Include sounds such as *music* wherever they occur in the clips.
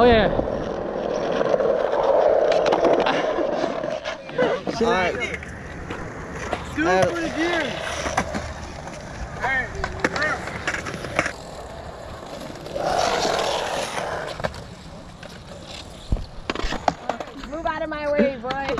Oh yeah. Alright. Do Uh, it for the gears. Move out of my way, boy.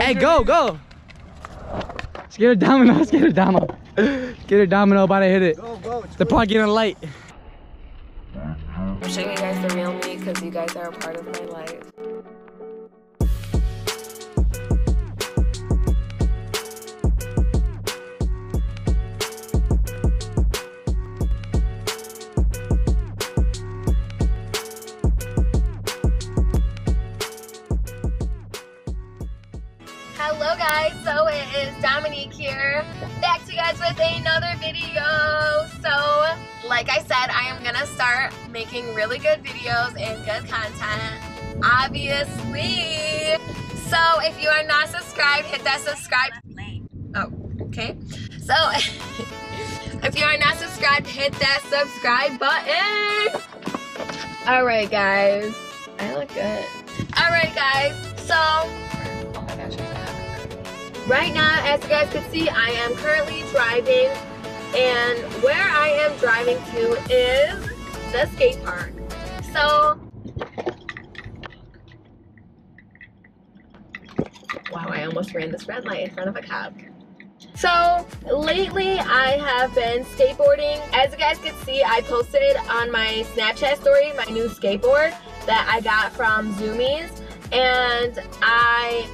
Hey, go, go. Let's get a domino. *laughs* Let's get a domino. Get a domino. About to hit it. Go, go. The park getting light. I'm showing you guys the real me because you guys are a part of my life. Hello guys, so it is Dominique here, back to you guys with another video. So, like I said, I am gonna start making really good videos and good content, obviously. So, if you are not subscribed, hit that subscribe. Oh, okay. So, *laughs* if you are not subscribed, hit that subscribe button. All right, guys. I look good. All right, guys. So, oh my gosh, what's that? Right now, as you guys can see, I am currently driving, and where I am driving to is the skate park. So, wow, I almost ran this red light in front of a cop. So, lately I have been skateboarding. As you guys can see, I posted on my Snapchat story my new skateboard that I got from Zumiez, and I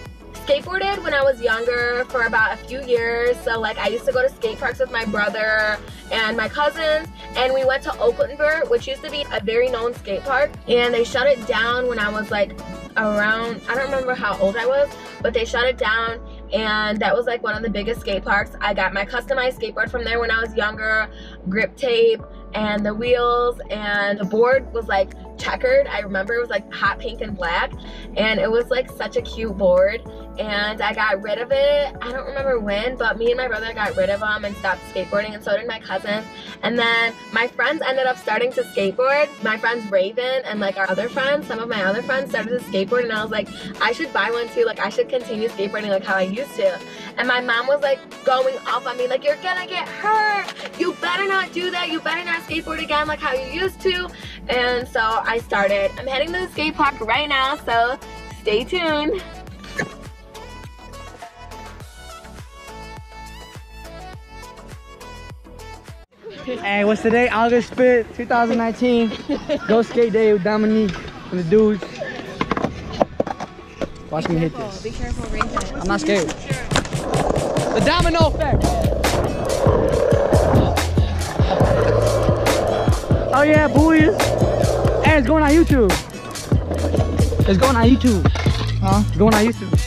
skateboarded when I was younger for about a few years. So like I used to go to skate parks with my brother and my cousins and we went to Oaklandburg, which used to be a very known skate park and they shut it down when I was like around, I don't remember how old I was, but they shut it down and that was like one of the biggest skate parks. I got my customized skateboard from there when I was younger, grip tape and the wheels and the board was like checkered. I remember it was like hot pink and black and it was like such a cute board and I got rid of it. I don't remember when, but me and my brother got rid of them and stopped skateboarding and so did my cousins. And then my friends ended up starting to skateboard. My friends Raven and like our other friends, some of my other friends started to skateboard and I was like, I should buy one too. Like I should continue skateboarding like how I used to. And my mom was like going off on me like, you're gonna get hurt. You better not do that. You better not skateboard again like how you used to. And so I started. I'm heading to the skate park right now, so stay tuned. Hey, what's today? August 5th, 2019. Go skate day with Dominique and the dudes. Watch me hit this. Be careful, Raven. I'm not scared. The domino effect. Oh yeah, boys. Hey, it's going on YouTube. It's going on YouTube. Huh? It's going on YouTube.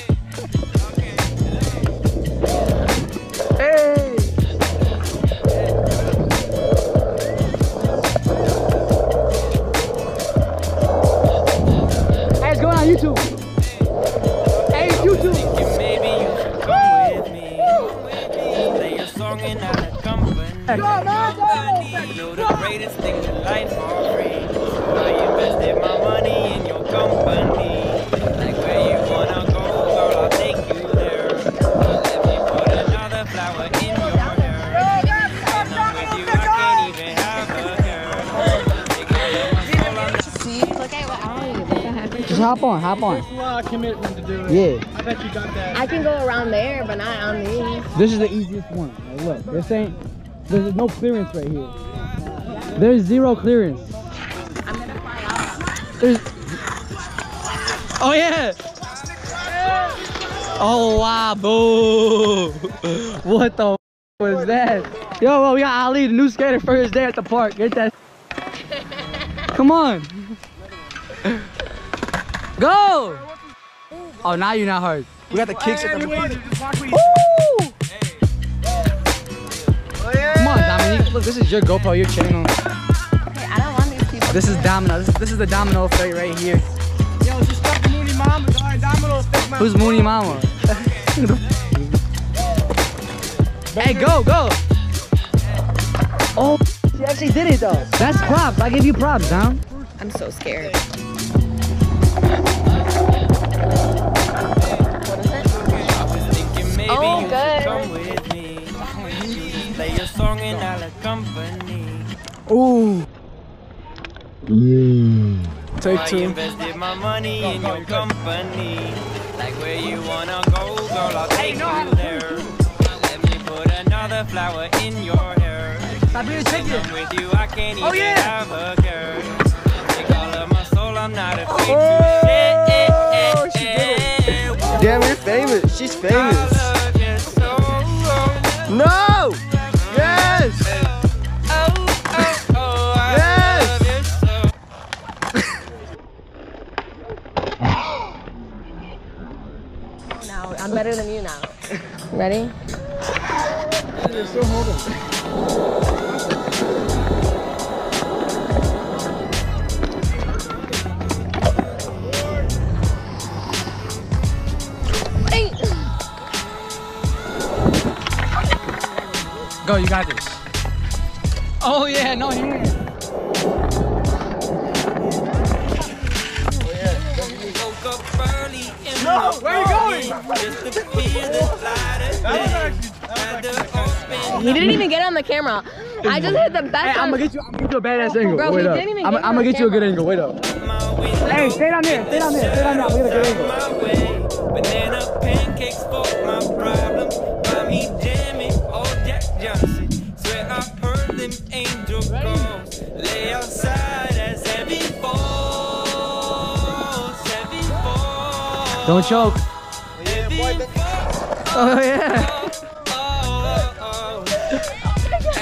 On, hop on. It's a lot of commitment to do it. Yeah. I bet you got that. I can go around there, but not on these. This is the easiest one. Like, look, this ain't. There's no clearance right here. There's zero clearance. I'm gonna fly off. There's. Oh yeah. Oh wow, boo! What the was that? Yo, well, we got Ali, the new skater, first day at the park. Get that. Come on. Go! Oh, now you're not hard. We got the kicks at the Woo! Oh, Come on, Dominique. Look, this is your GoPro, your channel. Okay, I don't want these people. This is Domino. This is, this is the Domino effect right here. Yo, just stop the Mooney Mama. All right, domino effect, man. Who's Mooney Mama? *laughs* hey, go, go. Oh, she actually did it though. That's props. I give you props, Dom. I'm so scared. Thinking maybe Oh, you good. should come with me. Play your song and I'll accompany. Ooh. Take I two. invested my money in your company. Like where you wanna go, girl, I'll take you there. Let me put another flower in your hair. Stop being a When chicken. I'm with you, I can't oh, even yeah. have a care. Take all of my soul, I'm not afraid to Oh, she share. Damn, you're famous. She's famous. Ready? Hey. Go, you got this. Oh yeah, no hand. Woke up early in No, the where you going? He didn't even get on the camera. *laughs* I just hit the best. Hey, I'm gonna get you. I'm gonna get you a badass angle. Bro, Wait he up. didn't even I'm, get I'm gonna get you a good angle. Wait up. Hey, stay down there. Stay down there. Stay down there. I'm gonna get a good angle. my way. Banana pancakes for my problems. Buy me Jimmy, old Jack Johnson. Swear I heard them angel calls. Lay outside as heavy falls. Heavy falls. Don't choke. Heavy falls. Oh yeah.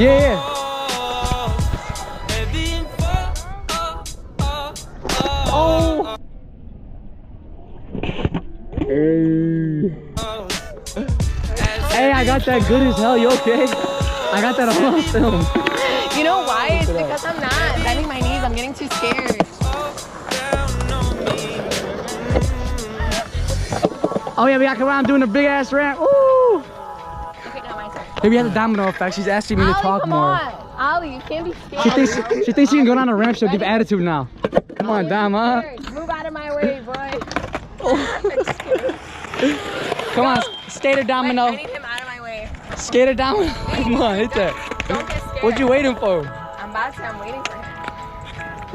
Yeah, yeah. falls. Heavy falls. Oh. Hey. Hey, I got that good as hell. You okay? I got that all on film. You know why? It's because I'm not bending my knees. I'm getting too scared. Oh yeah, we got around doing a big ass ramp. Okay, now my turn. Maybe have the domino effect. She's asking me to Ollie, talk come more. on. Ollie, you can't be scared. She thinks she thinks she can go down a ramp. She'll give attitude now. Come on, Dom, huh? Move out of my way, boy. *laughs* Come on, skater Wait, I domino. need him out of my way. Skater domino. *laughs* Come on, hit that. Don't get scared. What you waiting for? I'm about to. I'm waiting for him.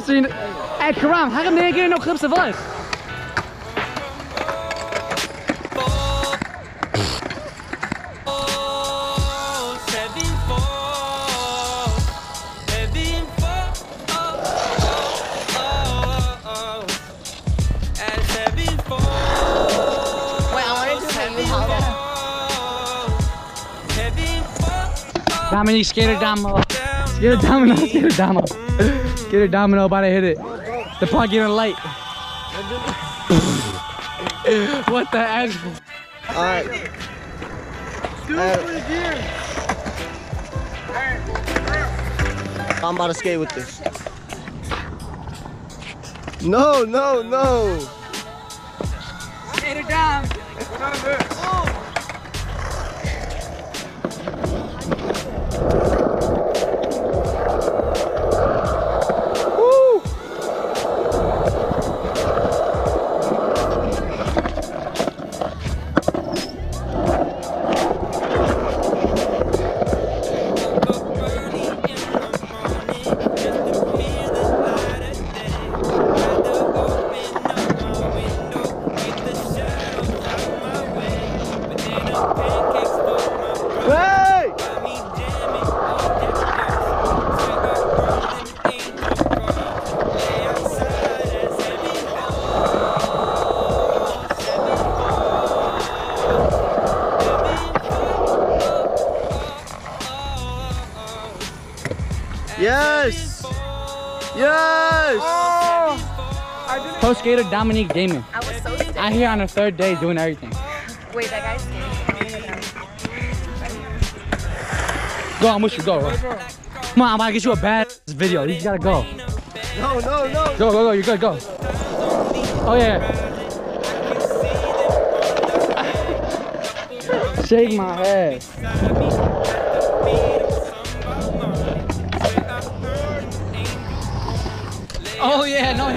So you- hey, Karam, how come they ain't getting no clips of us? Wait, I want to do my you hollow. Dominique, skater domino. Skater domino, skater domino. Skater domino, about to hit it. The part getting light. *laughs* what the heck? Alright. I'm about to skate with this. No, no, no. Skater Yes! Yes! Oh, Pro skater Dominique Dammann. I was so sick. I here on the third day doing everything. Wait, that guy's skinny. Go, I'm with you. Go. bro. Come on, I'm about to get you a bad video. You just gotta go. No, no, no. Go, go, go. You're good. Go. Oh yeah. Shake my head. Oh yeah, no.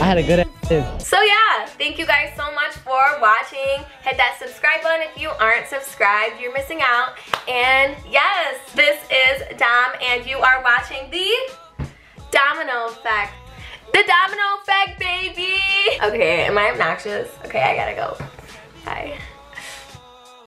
I had a good idea. So yeah, thank you guys so much for watching. Hit that subscribe button if you aren't subscribed. You're missing out. And yes, this is Dom and you are watching the Domino Effect. The Domino Effect, baby! Okay, am I obnoxious? Okay, I gotta go.